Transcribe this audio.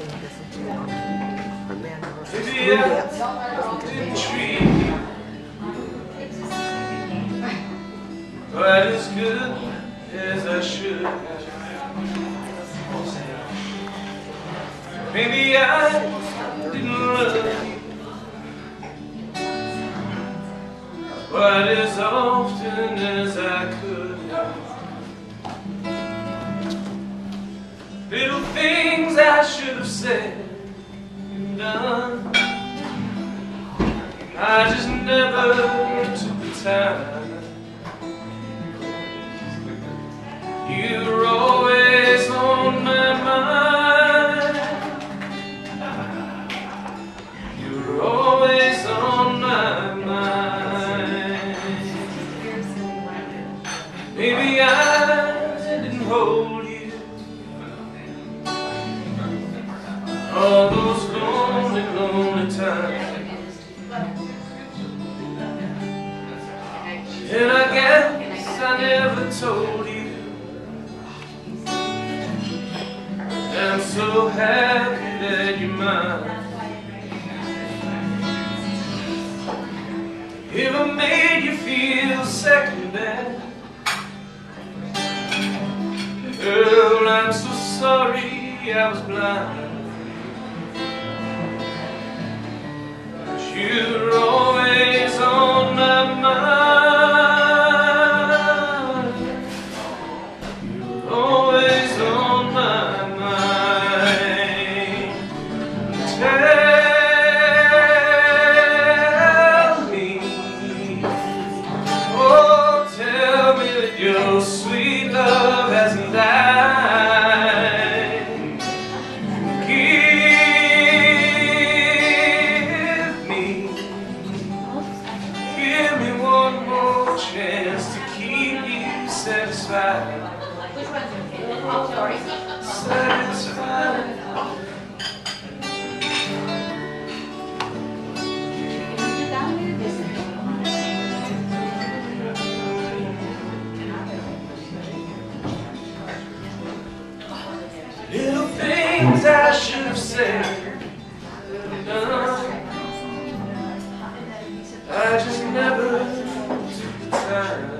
sing this. Maybe I didn't treat you quite as good as I should. Maybe I didn't love you quite as often as I could. Said and done. I just never took the time. And I guess I never told you. I'm so happy that you're mine. If I made you feel second best, girl, I'm so sorry I was blind. But Give me, one more chance to keep you satisfied. Satisfied. Little things I should have said took the